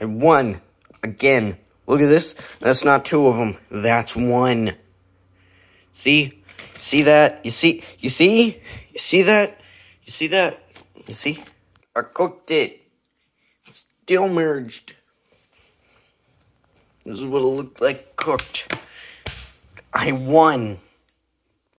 I won. Again. Look at this. That's not two of them. That's one. See? See that? You see? You see? You see that? You see that? You see? I cooked it. Still merged. This is what it looked like cooked. I won.